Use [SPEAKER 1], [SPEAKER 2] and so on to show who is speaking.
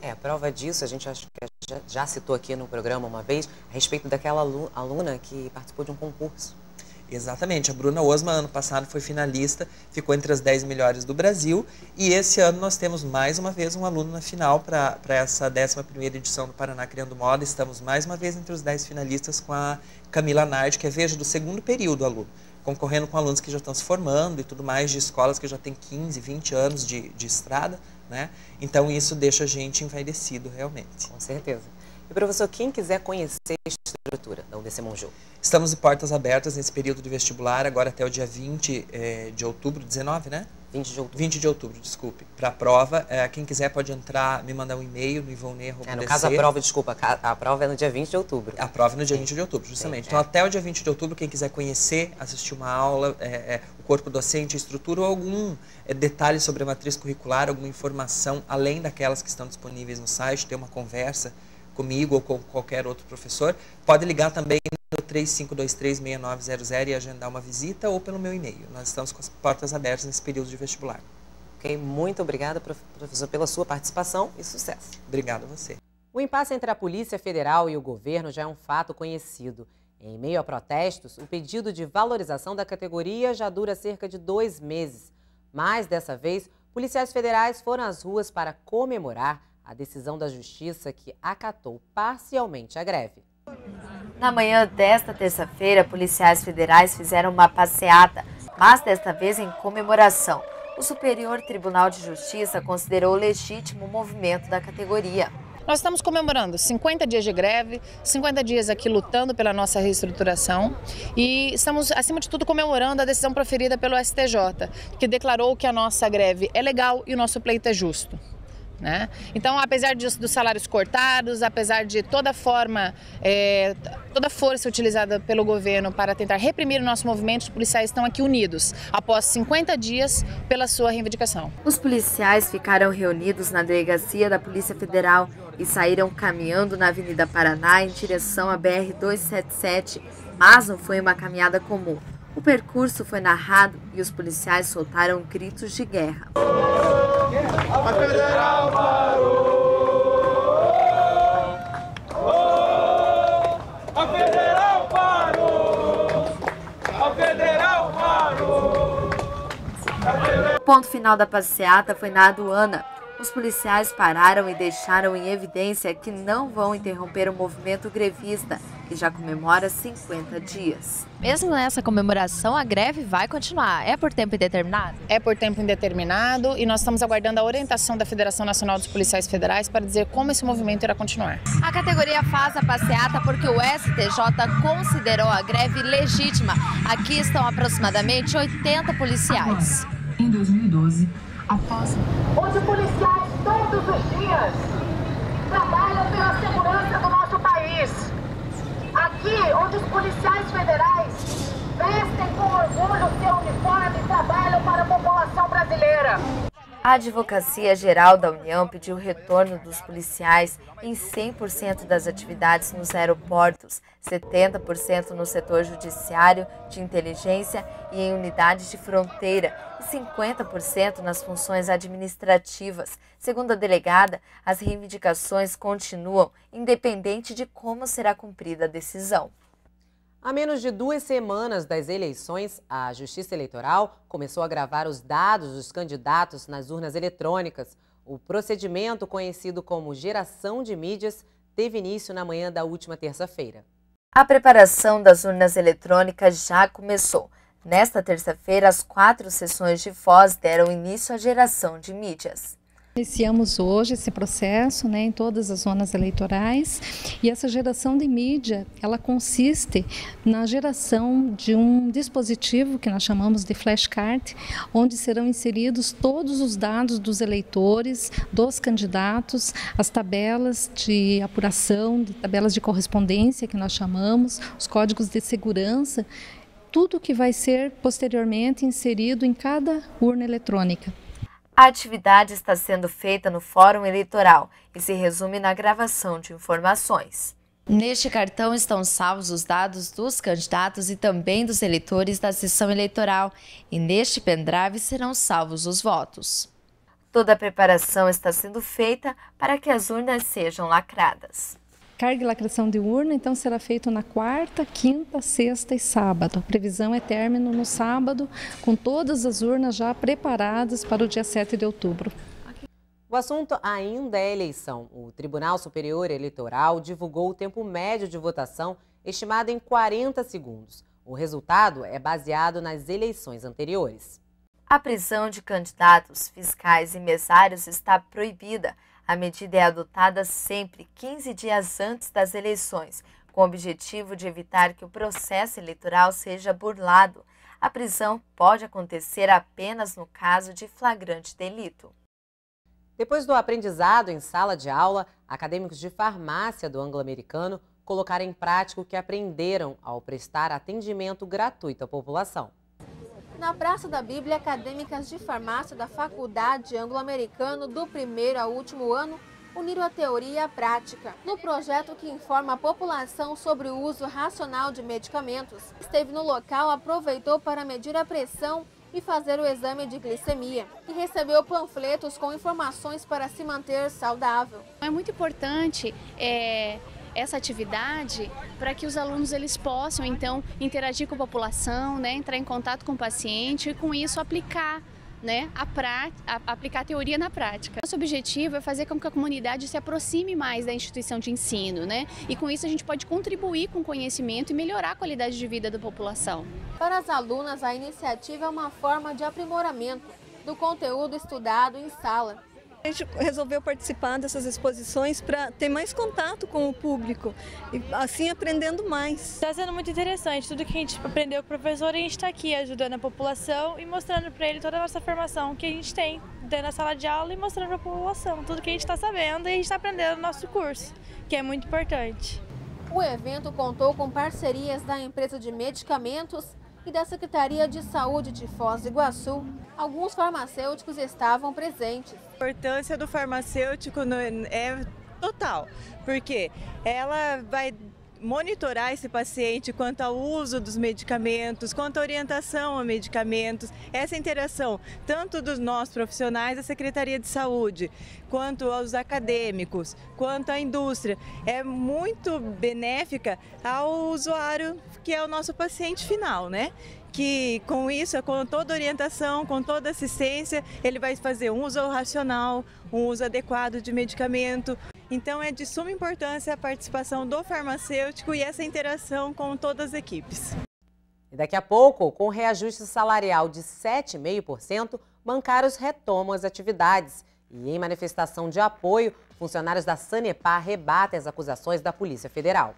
[SPEAKER 1] É, a prova disso, a gente acho que já, já citou aqui no programa uma vez, a respeito daquela aluna que participou de um concurso.
[SPEAKER 2] Exatamente, a Bruna Osma ano passado foi finalista, ficou entre as 10 melhores do Brasil e esse ano nós temos mais uma vez um aluno na final para essa 11ª edição do Paraná Criando Moda, estamos mais uma vez entre os 10 finalistas com a Camila Nardi, que é, veja, do segundo período aluno, concorrendo com alunos que já estão se formando e tudo mais, de escolas que já têm 15, 20 anos de, de estrada, né? Então isso deixa a gente envaidecido realmente.
[SPEAKER 1] Com certeza. E professor, quem quiser conhecer da UDC Monjou?
[SPEAKER 2] Estamos de portas abertas nesse período de vestibular, agora até o dia 20 é, de outubro, 19, né?
[SPEAKER 1] 20 de outubro.
[SPEAKER 2] 20 de outubro, desculpe. Para a prova, é, quem quiser pode entrar, me mandar um e-mail no Ivone.
[SPEAKER 1] É, no caso, a prova, desculpa, a prova é no dia 20 de outubro.
[SPEAKER 2] A prova é no dia Sim. 20 de outubro, justamente. Sim, então, é. até o dia 20 de outubro, quem quiser conhecer, assistir uma aula, é, o corpo docente, a estrutura ou algum detalhe sobre a matriz curricular, alguma informação além daquelas que estão disponíveis no site, ter uma conversa comigo ou com qualquer outro professor, pode ligar também no 35236900 e agendar uma visita ou pelo meu e-mail. Nós estamos com as portas abertas nesse período de vestibular.
[SPEAKER 1] Ok, muito obrigada, professor, pela sua participação e sucesso.
[SPEAKER 2] Obrigado a você.
[SPEAKER 1] O impasse entre a Polícia Federal e o governo já é um fato conhecido. Em meio a protestos, o pedido de valorização da categoria já dura cerca de dois meses. Mas, dessa vez, policiais federais foram às ruas para comemorar a decisão da Justiça que acatou parcialmente a greve.
[SPEAKER 3] Na manhã desta terça-feira, policiais federais fizeram uma passeata, mas desta vez em comemoração. O Superior Tribunal de Justiça considerou legítimo o movimento da categoria.
[SPEAKER 4] Nós estamos comemorando 50 dias de greve, 50 dias aqui lutando pela nossa reestruturação e estamos, acima de tudo, comemorando a decisão proferida pelo STJ, que declarou que a nossa greve é legal e o nosso pleito é justo. Né? Então, apesar de, dos salários cortados, apesar de toda forma, é, toda força utilizada pelo governo para tentar reprimir o nosso movimento, os policiais estão aqui unidos após 50 dias pela sua reivindicação.
[SPEAKER 3] Os policiais ficaram reunidos na delegacia da Polícia Federal e saíram caminhando na Avenida Paraná em direção à BR-277, mas não foi uma caminhada comum. O percurso foi narrado e os policiais soltaram gritos de guerra. A federal parou! O ponto final da passeata foi na aduana, os policiais pararam e deixaram em evidência que não vão interromper o movimento grevista, que já comemora 50 dias.
[SPEAKER 5] Mesmo nessa comemoração, a greve vai continuar. É por tempo indeterminado?
[SPEAKER 4] É por tempo indeterminado e nós estamos aguardando a orientação da Federação Nacional dos Policiais Federais para dizer como esse movimento irá continuar.
[SPEAKER 5] A categoria faz a passeata porque o STJ considerou a greve legítima. Aqui estão aproximadamente 80 policiais.
[SPEAKER 6] Em 2012, após. Onde policiais todos os dias trabalham pela segurança do nosso país. Aqui, onde os policiais federais vestem com orgulho seu uniforme e trabalham para a população brasileira.
[SPEAKER 3] A Advocacia Geral da União pediu o retorno dos policiais em 100% das atividades nos aeroportos, 70% no setor judiciário, de inteligência e em unidades de fronteira e 50% nas funções administrativas. Segundo a delegada, as reivindicações continuam, independente de como será cumprida a decisão.
[SPEAKER 1] A menos de duas semanas das eleições, a Justiça Eleitoral começou a gravar os dados dos candidatos nas urnas eletrônicas. O procedimento, conhecido como geração de mídias, teve início na manhã da última terça-feira.
[SPEAKER 3] A preparação das urnas eletrônicas já começou. Nesta terça-feira, as quatro sessões de Foz deram início à geração de mídias.
[SPEAKER 7] Iniciamos hoje esse processo né, em todas as zonas eleitorais e essa geração de mídia ela consiste na geração de um dispositivo que nós chamamos de flashcard, onde serão inseridos todos os dados dos eleitores, dos candidatos, as tabelas de apuração, tabelas de correspondência que nós chamamos, os códigos de segurança, tudo que vai ser posteriormente inserido em cada urna eletrônica.
[SPEAKER 3] A atividade está sendo feita no Fórum Eleitoral e se resume na gravação de informações.
[SPEAKER 5] Neste cartão estão salvos os dados dos candidatos e também dos eleitores da sessão eleitoral, e neste pendrive serão salvos os votos.
[SPEAKER 3] Toda a preparação está sendo feita para que as urnas sejam lacradas.
[SPEAKER 7] Carga e lacração de urna, então, será feito na quarta, quinta, sexta e sábado. A previsão é término no sábado, com todas as urnas já preparadas para o dia 7 de outubro.
[SPEAKER 1] O assunto ainda é eleição. O Tribunal Superior Eleitoral divulgou o tempo médio de votação, estimado em 40 segundos. O resultado é baseado nas eleições anteriores.
[SPEAKER 3] A prisão de candidatos, fiscais e mesários está proibida. A medida é adotada sempre 15 dias antes das eleições, com o objetivo de evitar que o processo eleitoral seja burlado. A prisão pode acontecer apenas no caso de flagrante delito.
[SPEAKER 1] Depois do aprendizado em sala de aula, acadêmicos de farmácia do anglo-americano colocaram em prática o que aprenderam ao prestar atendimento gratuito à população.
[SPEAKER 8] Na Praça da Bíblia, acadêmicas de farmácia da Faculdade Anglo-Americano do primeiro ao último ano uniram a teoria e a prática. No projeto que informa a população sobre o uso racional de medicamentos, esteve no local, aproveitou para medir a pressão e fazer o exame de glicemia e recebeu panfletos com informações para se manter saudável.
[SPEAKER 9] É muito importante é, essa atividade para que os alunos eles possam então interagir com a população, né, entrar em contato com o paciente e com isso aplicar né, a, pra, a, aplicar a teoria na prática. Nosso objetivo é fazer com que a comunidade se aproxime mais da instituição de ensino, né? E com isso a gente pode contribuir com o conhecimento e melhorar a qualidade de vida da população.
[SPEAKER 8] Para as alunas, a iniciativa é uma forma de aprimoramento do conteúdo estudado em sala
[SPEAKER 10] a gente resolveu participar dessas exposições para ter mais contato com o público e assim aprendendo mais.
[SPEAKER 11] Está sendo muito interessante, tudo que a gente aprendeu com o professor, a gente está aqui ajudando a população e mostrando para ele toda a nossa formação que a gente tem dentro da sala de aula e mostrando para a população tudo que a gente está sabendo e a gente está aprendendo no nosso curso, que é muito importante.
[SPEAKER 8] O evento contou com parcerias da empresa de medicamentos e da Secretaria de Saúde de Foz do Iguaçu, alguns farmacêuticos estavam presentes.
[SPEAKER 12] A importância do farmacêutico é total, porque ela vai monitorar esse paciente quanto ao uso dos medicamentos, quanto à orientação a medicamentos, essa interação tanto dos nossos profissionais da Secretaria de Saúde, quanto aos acadêmicos, quanto à indústria, é muito benéfica ao usuário que é o nosso paciente final, né? que com isso, com toda orientação, com toda assistência, ele vai fazer um uso racional, um uso adequado de medicamento. Então é de suma importância a participação do farmacêutico e essa interação com todas as equipes.
[SPEAKER 1] E daqui a pouco, com reajuste salarial de 7,5%, bancários retomam as atividades. E em manifestação de apoio, funcionários da Sanepar rebatem as acusações da Polícia Federal.